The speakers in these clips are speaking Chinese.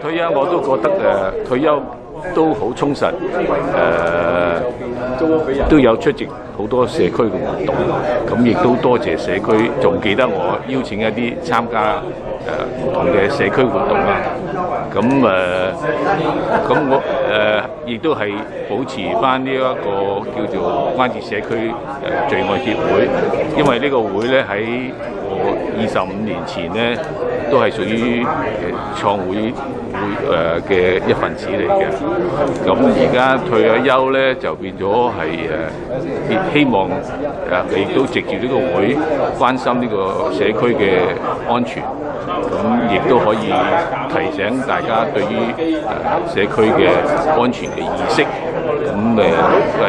退休我都覺得誒退休都好充實，誒、都有出席好多社區嘅活動，咁亦都多謝社區，仲記得我邀請一啲參加誒唔同嘅社區活動啦。咁誒，咁、我誒亦、都係保持翻呢一個叫做關注社區誒罪愛協會，因為呢個會咧喺我二十五年前咧都係屬於誒創會會誒嘅一份子嚟嘅。咁而家退咗休咧，就變咗係誒希望誒亦都藉住呢個會關心呢個社區嘅安全。咁亦都可以提醒大家對於誒社區嘅安全嘅意識。咁誒係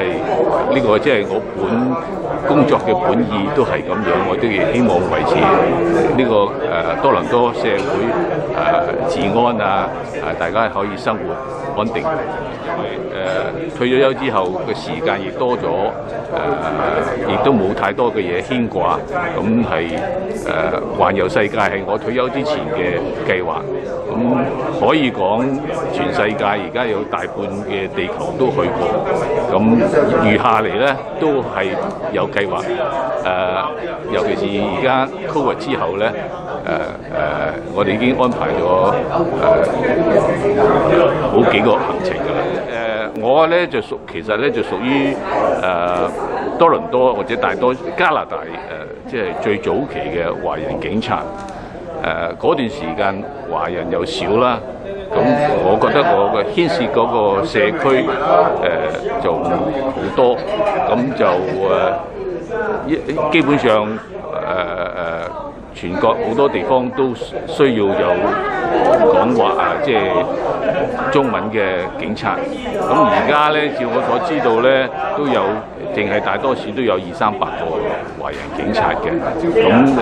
呢個即係我本工作嘅本意都係咁樣，我都希望維持呢、個誒、多倫多社會誒、治安啊，誒大家可以生活安定。因為誒、退咗休之後嘅時間亦多咗，誒、亦都冇太多嘅嘢牽掛，咁係誒環遊世界係我退休休之前嘅計劃。咁可以講全世界而家有大半嘅地球都去過，咁餘下嚟咧都係有計劃。誒、尤其是而家 Covid 之後咧，誒、誒、我哋已經安排咗誒、好幾個行程㗎啦。誒、我咧就屬其實咧就屬於誒、多倫多或者大多加拿大誒、即係最早期嘅華人警察。誒、嗰段時間華人又少啦，咁我覺得我嘅牽涉嗰個社區誒、就好多，咁就誒一、基本上誒誒、全國好多地方都需要有講話啊，即係中文嘅警察。咁而家咧，照我所知道咧，都有淨係大多數都有二三百個華人警察嘅。咁誒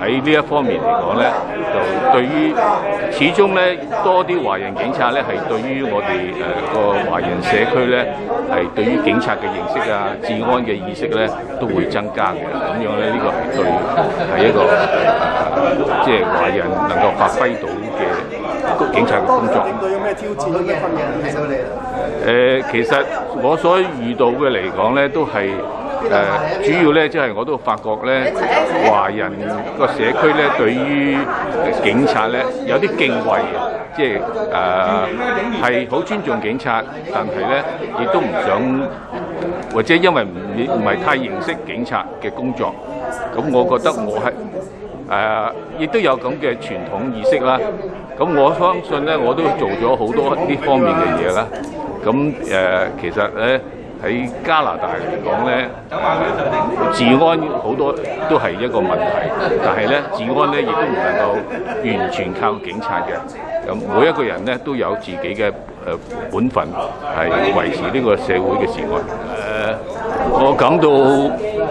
喺呢一方面嚟講咧，就對於始終咧多啲華人警察咧，係對於我哋誒個華人社區咧，係對於警察嘅認識啊、治安嘅意識咧，都會增加嘅。咁樣咧，呢、個係對係一個誒即係華人能夠發揮到嘅警察嘅工作。對有咩挑戰？有咩訓練睇到你啦？誒、其實我所遇到嘅嚟講咧，都係誒、主要咧，即係我都發覺咧，華人個社區咧，對於警察咧有啲敬畏嘅，即係誒係好尊重警察，但係咧亦都唔想，或者因為唔唔係太認識警察嘅工作，咁我覺得我係。誒、亦都有咁嘅傳統意識啦。咁我相信咧，我都做咗好多呢方面嘅嘢啦。咁誒、其實咧喺加拿大嚟講咧，治安好多都係一個問題，但係咧治安咧亦都唔能夠完全靠警察嘅。咁每一個人咧都有自己嘅誒、本分，係維持呢個社會嘅治安。我感到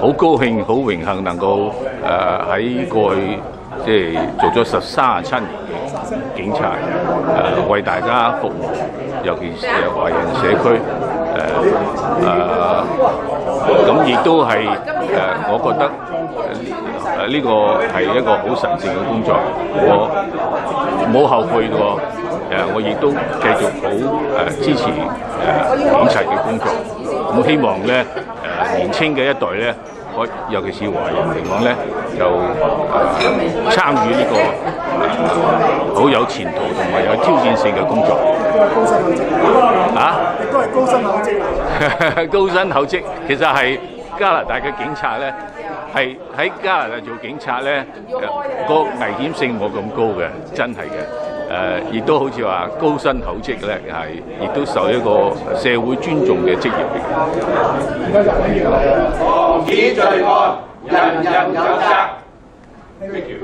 好高興、好榮幸能夠誒喺、過去即係做咗十三十七年嘅警察，誒、為大家服務，尤其是係華人社區，誒、誒，咁亦都係誒、我覺得誒呢個係一個好神聖嘅工作，我冇後悔過，誒、我亦都繼續好誒、支持誒、警察嘅工作。咁希望咧、年青嘅一代咧，可尤其是華人嚟講咧，就誒、參與呢、個誒好、有前途同埋有挑戰性嘅工作。高薪厚職，啊！亦都係高薪厚職。高薪厚職，其實係加拿大嘅警察咧，係喺加拿大做警察咧，誒個危險性冇咁高嘅，真係嘅。誒、亦都好似話高薪厚職咧，係亦都受一個社會尊重嘅職業嚟嘅。防止罪案，人人有責。Thank you.